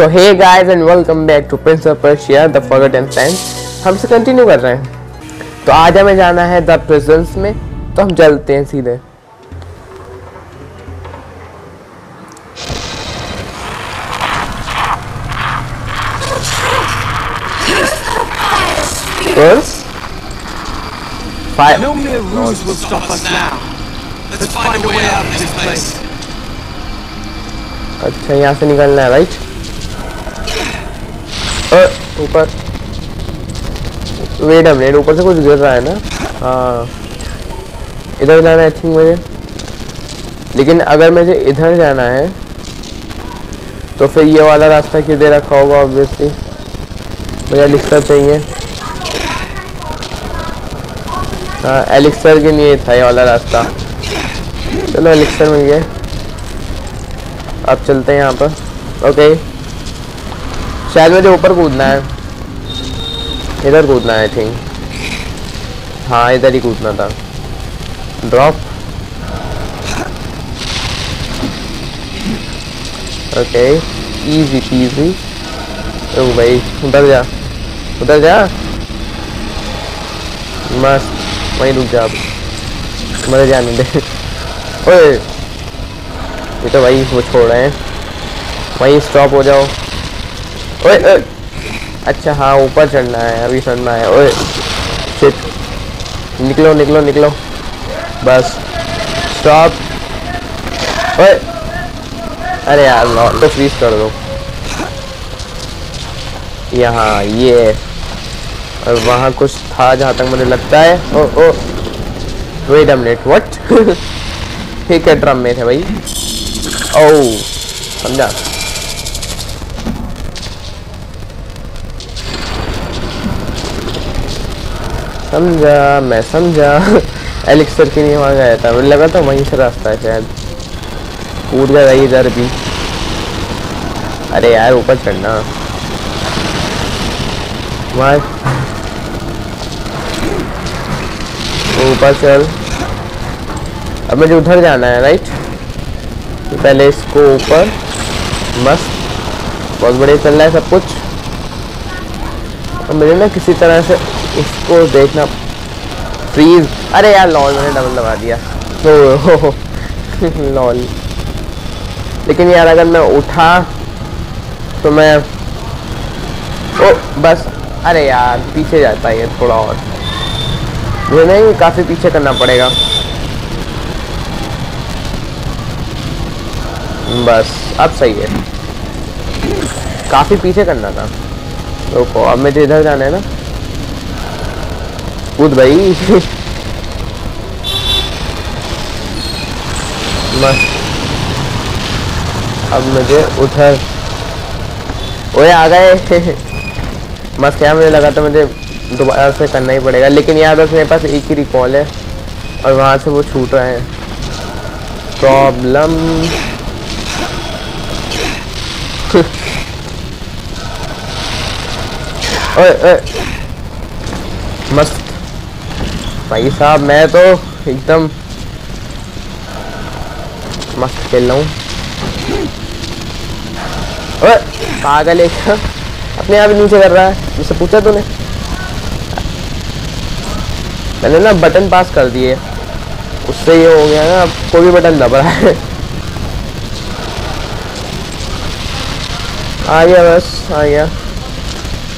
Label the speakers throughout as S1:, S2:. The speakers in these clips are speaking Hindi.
S1: So hey guys and welcome back to Prince of Persia the Forgotten Land हम से कंटिन्यू कर रहे हैं तो आज हमें जाना है द प्रिजन्स में तो हम चलते हैं सीधे? Five.
S2: No mere ruse will stop us now. Let's find a way out of this place.
S1: अच्छा यहाँ से निकलना है राइट ऊपर। वेट अ मिनट ऊपर से कुछ गिर रहा है ना? हाँ। इधर जाना है थिंक मुझे। लेकिन अगर मुझे इधर जाना है तो फिर ये वाला रास्ता किधर रखा होगा ऑब्वियसली मुझे एलिक्सर चाहिए। हाँ एलिक्सर के लिए था ये वाला रास्ता। चलो, एलिक्सर मिल गया। अब चलते हैं यहाँ पर। ओके शायद मुझे ऊपर कूदना है। इधर कूदना है आई थिंक हाँ इधर ही कूदना था। ड्रॉप ओके इजी पीजी ओ भाई, उधर जा। उधर जा। मस्त। वहीं रुक जा अब। मरे जाने दे। ओए। ये तो भाई, वो छोड़ रहे हैं। वहीं स्टॉप हो जाओ। ओए ओए। अच्छा हाँ ऊपर चढ़ना है, अभी चढ़ना है। ओए शिट निकलो निकलो निकलो। बस। स्टॉप ओए। अरे यार, लॉक तो फ्रीज कर दो। यहाँ, ये। और वहाँ कुछ था जहाँ तक मुझे लगता है। ओ ओ। वेट अ मिनट व्हाट ठीक है ड्रम में थे भाई। ओ समझा। समझा, मैं समझा। एलिक्सर के लिए वहाँ गया था। लगा था वहीं से रास्ता है शायद। कूद गया इधर भी। अरे यार, ऊपर चढ़ना। ऊपर चल। अब मुझे उधर जाना है राइट पहले इसको ऊपर। मस्त। बहुत बढ़िया चल रहा है सब कुछ। और मुझे ना किसी तरह से इसको देखना फ्रीज अरे यार लॉल मैंने डबल लगा दिया। तो लॉल लेकिन यार अगर मैं उठा तो मैं ओ बस। अरे यार पीछे जाता है थोड़ा और। मुझे नहीं काफ़ी पीछे करना पड़ेगा। बस अब सही है। काफ़ी पीछे करना था। रुको अब मुझे इधर जाना है ना? कूद भाई। मस्त। अब मुझे उधर ओए, आ गए। मस्त यार मुझे लगा था मुझे दोबारा से करना ही पड़ेगा, लेकिन यार बस मेरे पास एक ही रिकॉल है, और वहाँ से वो छूट रहे हैं। प्रॉब्लम। ओए ओए मस्त भाई साहब, मैं तो एकदम मस्त खेल रहा हूँ। पागल एक अपने आप नीचे कर रहा है। मुझसे पूछा तूने? मैंने ना बटन पास कर दिए। उससे ये हो गया ना कोई भी बटन दब रहा है। आ गया बस, आ गया।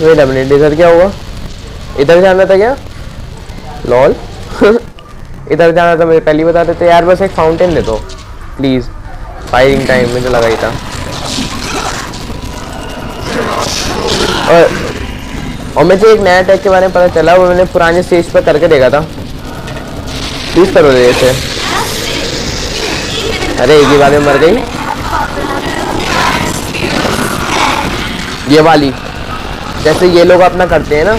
S1: वेट अ मिनट इधर क्या हुआ? इधर जाना था क्या? लॉल इधर जाना था मेरे पहले बता देते, यार बस एक फाउंटेन दे दो प्लीज़ फायरिंग टाइम में जो लगा ही था। और और मुझे एक नया टैग के बारे में पता चला, वो मैंने पुराने स्टेज पर करके देखा था। प्लीज़ करो इसे। अरे एक ही बार में मर गई। ये वाली। जैसे ये लोग अपना करते हैं ना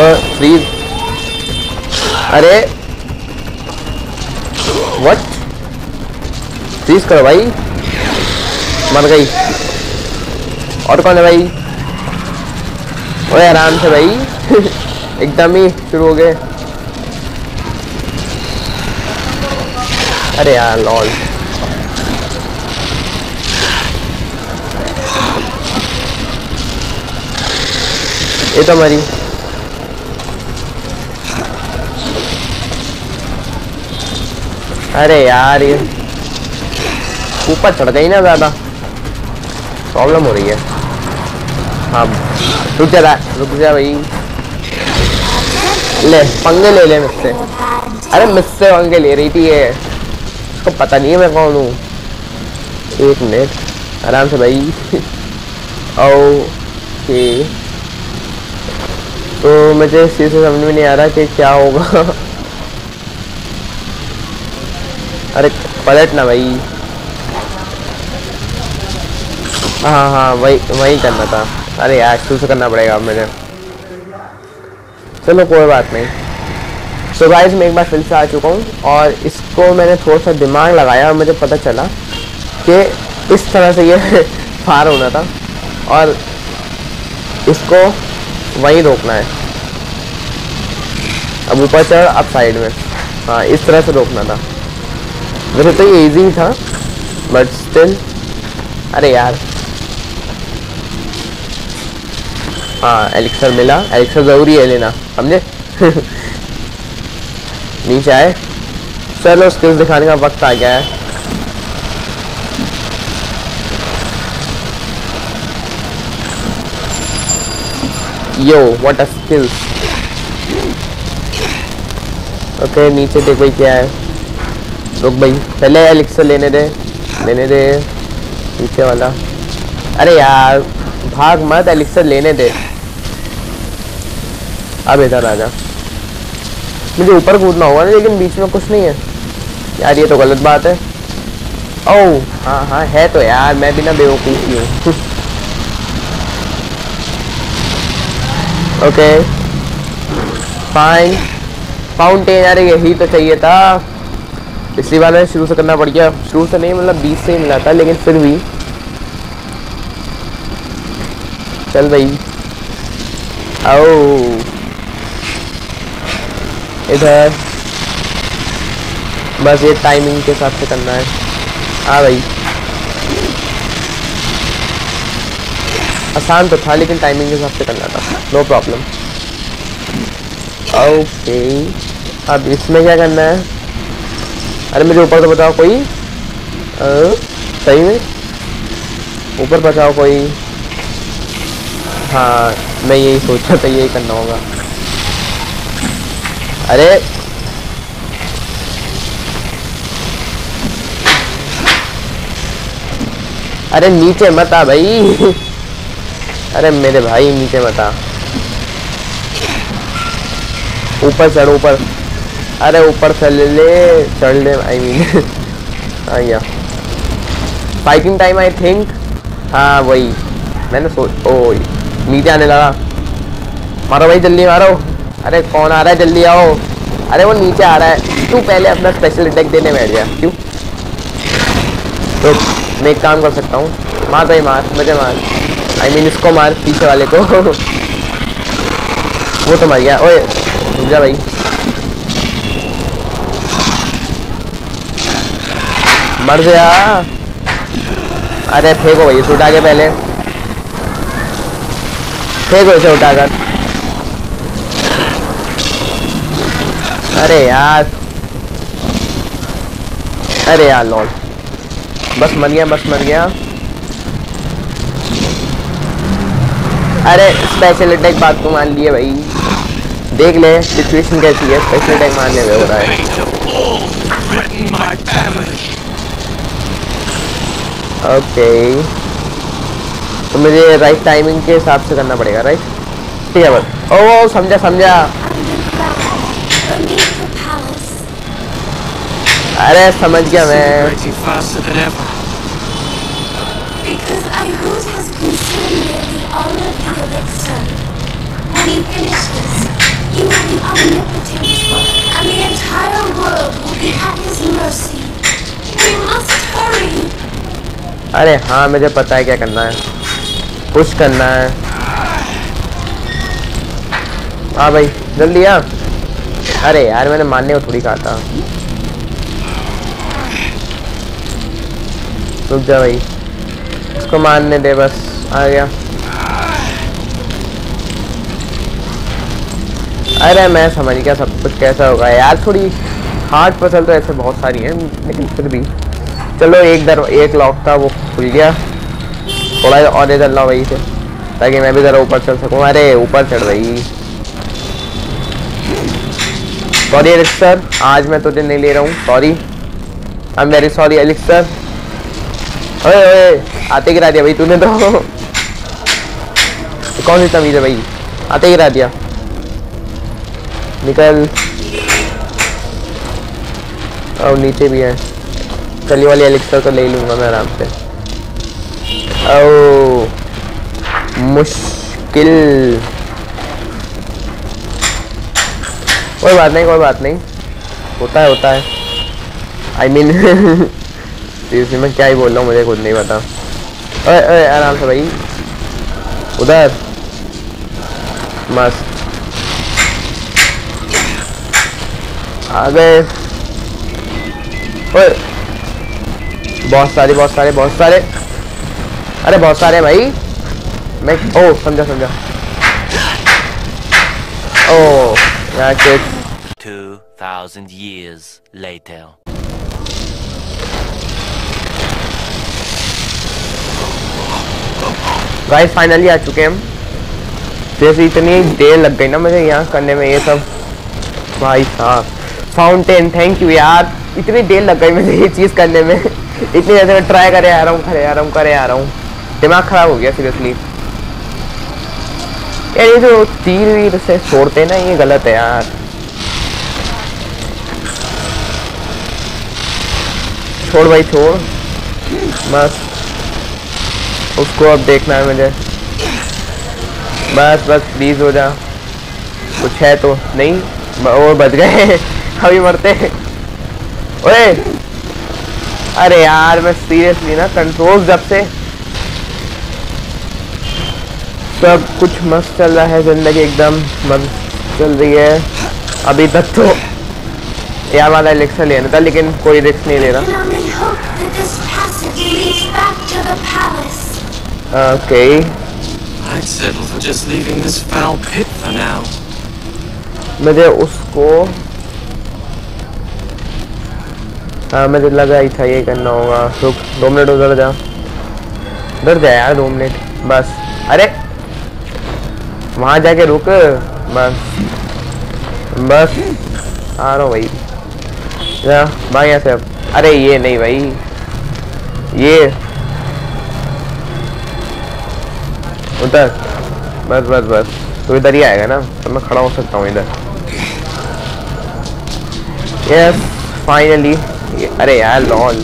S1: प्लीज़ अरे. व्हाट प्लीज़ करो भाई. मर गई. और कौन है भाई? आराम से भाई. एकदम ही शुरू हो गए. अरे यार लॉल ये तो मरी अरे यार, ये ऊपर चढ़ गई ना ज़्यादा। प्रॉब्लम हो रही है। हाँ रुक जा रुक जा भाई। ले, पंगे ले ले मुझसे। अरे मुझसे पंगे ले रही थी ये। उसको पता नहीं है मैं कौन हूँ। एक मिनट, आराम से भाई। ओके। तो मुझे इस चीज़ से समझ में नहीं आ रहा कि क्या होगा। अरे, पलट ना भाई। हाँ हाँ वही वही करना था। अरे यार, शुरू से करना पड़ेगा मुझे। चलो, कोई बात नहीं। तो गाइस मैं एक बार फिर से आ चुका हूँ और इसको मैंने थोड़ा सा दिमाग लगाया और मुझे पता चला कि इस तरह से ये फार होना था और इसको वहीं रोकना है। अब ऊपर चढ़, अब साइड में। हाँ इस तरह से रोकना था। वैसे तो ये इजी था बट स्टिल अरे यार। हाँ एलिक्सर मिला। एलिक्सर ज़रूरी है लेना, समझे? नीचे आए। चलो स्किल्स दिखाने का वक्त आ गया है। Yo what a skills okay नीचे देख क्या है। रुक भाई, पहले एलिक्सर लेने दे लेने दे नीचे वाला। अरे यार, भाग मत एलिक्सर लेने दे। अब इधर आ जा। मुझे ऊपर कूदना होगा ना, लेकिन बीच में कुछ नहीं है। यार, ये तो गलत बात है। ओह हाँ हाँ है तो यार, मैं भी ना बेवकूफ़ी हूँ ओके फाइन फाउंटेन अरे यही तो चाहिए था। पिछली बार मैंने शुरू से करना पड़ गया। शुरू से नहीं मतलब बीस से ही मिला था, लेकिन फिर भी। चल भाई। आओ। इधर। बस ये टाइमिंग के हिसाब से करना है। हाँ भाई। आसान तो था, लेकिन टाइमिंग के हिसाब से करना था। नो प्रॉब्लम ओके अब इसमें क्या करना है? अरे मुझे ऊपर तो बताओ कोई। आ, सही में? ऊपर बताओ कोई। हाँ मैं यही सोच था यही करना होगा। अरे। अरे नीचे मत आ भाई। अरे मेरे भाई नीचे मत आ। ऊपर चढ़ ऊपर। अरे ऊपर चल ले चढ़ ले आई मीन हाँ या। फाइटिंग टाइम आई थिंक हाँ वही। मैंने सोच ओ नीचे आने लगा। मारो भाई जल्दी मारो। अरे कौन आ रहा है? जल्दी आओ। अरे वो नीचे आ रहा है। तू पहले अपना स्पेशल अटैक देने बैठ गया क्यों? तो मैं एक काम कर सकता हूँ। मार भाई मार। मुझे मार। आई I मीन mean, इसको मार पीछे वाले को। वो तो मर गया। ओए जा भाई। मर गया। अरे फेंको भाई, इसे उठा के पहले। फेंको इसे उठाकर। अरे यार। अरे यार, लॉल। बस मर गया, बस मर गया। अरे स्पेशल अटैक बात को मान लिए भाई। देख ले सिचुएशन कैसी है स्पेशल अटैक मारने में हो रहा है। ओके तो मुझे राइट टाइमिंग के हिसाब से करना पड़ेगा राइट ठीक है बस ओ समझा समझा अरे समझ गया मैं
S3: and the entire world will be at his mercy. We must hurry.
S1: अरे हाँ मुझे पता है क्या करना है। पुश करना है। हाँ भाई, जल्दी आ। अरे यार, मैंने मारने को थोड़ी कहा था। रुक जा भाई। इसको मारने दे बस, आ गया। अरे मैं समझ गया सब कुछ कैसा होगा। यार, थोड़ी हार्ड पसल तो ऐसे बहुत सारी हैं, लेकिन फिर भी। चलो, एक दर, एक लॉक था, वो खुल गया। थोड़ा और इधर लाओ, वही से। ताकि मैं भी ज़रा ऊपर चल सकूँ। अरे, ऊपर चढ़ रही। सॉरी एलिक्सर आज मैं तुझे नहीं ले रहा हूँ। Sorry I am very sorry elixir अरे अरे आते गिरा दिया भाई तूने तो। कौन सी तमीज है भाई? आते गिरा दिया। निकल। और नीचे भी है। चली वाली एलिक्सर तो ले लूँगा मैं आराम से। ओ मुश्किल। कोई बात नहीं, कोई बात नहीं। होता है होता है। आई मीन सीरियसली मैं क्या ही बोल रहा हूँ, मुझे खुद नहीं पता। ओए ओए, आराम से भाई। उधर। मस्त। आ गए। बहुत सारे बहुत सारे बहुत सारे। अरे बहुत सारे भाई। मैं ओ समझा समझा। ओ kid
S4: 2,000 years later.
S1: Guys finally आ चुके हैं हम। जैसे इतनी देर लग गई ना मुझे यहाँ करने में ये सब। भाई साहब फाउंटेन थैंक यू यार। इतनी देर लग गई मुझे ये चीज़ करने में। इतनी देर मैं ट्राई करे आ रहा हूँ करे आ रहा हूँ करे आ रहा हूँ। दिमाग खराब हो गया सीरियसली यार, ये जो तीर वीर से छोड़ते ना, ये गलत है यार। छोड़ भाई, छोड़। बस। उसको अब देखना है मुझे। बस बस प्लीज़ हो जा। कुछ है तो नहीं, और बच गए। अभी मरते ओए! अरे यार मैं सीरियसली ना कंट्रोल जब से सब कुछ मस्त चल रहा है ज़िंदगी एकदम मस्त चल रही है। अभी तक तो यार वाला इलेक्शन लेना था लेकिन कोई रिस्क नहीं ले
S3: We can only hope
S1: हाँ मुझे लगा ही था ये करना होगा। रुक, दो मिनट उधर जा। उधर जा यार, दो मिनट। बस। अरे! वहाँ जाके रुक। बस। बस। आ रहा भाई। जा भाई यहाँ से अब। अरे, ये नहीं भाई। ये। उधर। बस बस बस। तो इधर ही आएगा ना तो मैं खड़ा हो सकता हूँ इधर। यस फाइनली अरे यार लॉल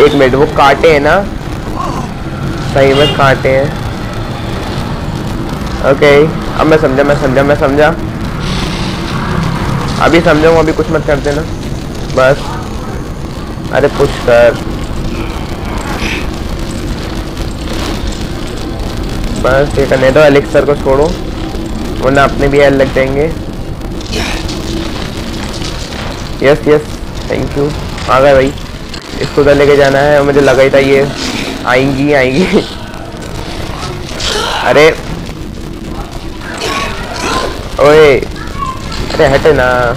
S1: एक मिनट, वो काटे हैं ना? सही में काटे हैं। ओके अब मैं समझा मैं समझा मैं समझा। अभी समझाऊँ अभी कुछ मत कर देना। बस। अरे कुछ कर। बस ये करने दो एलिक्सर को छोड़ो। वरना अपने भी एल लग जाएँगे। यस यस थैंक यू आ गए भाई। इसको उधर लेके जाना है। मुझे लगा ही था ये आएँगी आएँगी। अरे। ओए। अरे, हटे ना।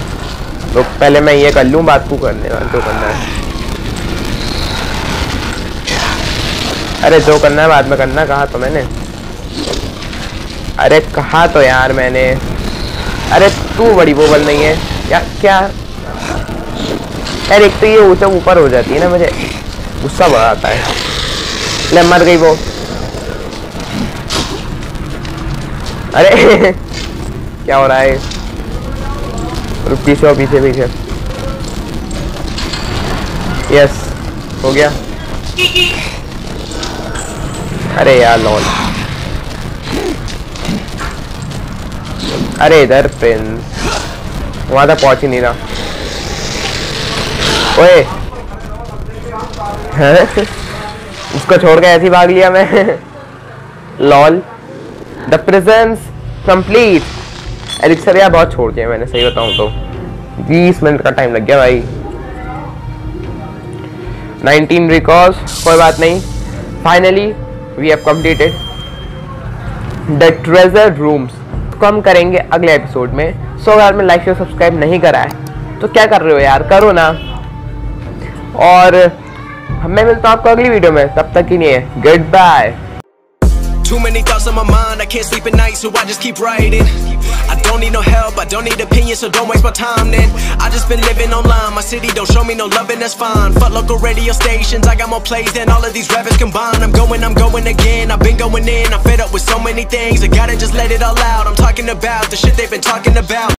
S1: तो पहले मैं ये कर लूँ, बात को करने वाला, जो करना है। अरे, जो करना है, बाद में करना। कहा तो मैंने। अरे, कहा तो यार मैंने। अरे, तू बड़ी वो बल नहीं है। या क्या यार, एक तो ये ऊँचा ऊपर हो जाती है ना, मुझे गुस्सा बड़ा आता है। ले, मर गई वो। अरे, क्या हो रहा है? पीछे पीछे पीछे। यस हो गया। अरे यार लॉल अरे इधर प्रिंस वहाँ तक पहुँच ही नहीं रहा। ओए। उसको छोड़ के ऐसे भाग लिया मैं। Lol. The presence complete. Elixir यार बहुत छोड़ दिया मैंने, सही बताऊँ तो। 20 मिनट का टाइम लग गया भाई। 19 रिकॉर्ड्स कोई बात नहीं। Finally we have completed the treasure rooms को हम करेंगे अगले एपिसोड में। सो अगर में लाइक शेयर सब्सक्राइब नहीं करा है तो क्या कर रहे हो यार? करो ना। और मैं मिलता हूँ आपको अगली वीडियो में तब तक के लिए goodbye
S2: Too many thoughts on my mind, I can't sleep at night, so I just keep writing. I don't need no help, I don't need opinions, so don't waste my time then. I just been living online, my city don't show me no love, and that's fine. Fuck local radio stations, I got more plays than all of these rappers combined. I'm going, I'm going again, I've been going in, I'm fed up with so many things, I gotta just let it all out. I'm talking about the shit they've been talking about.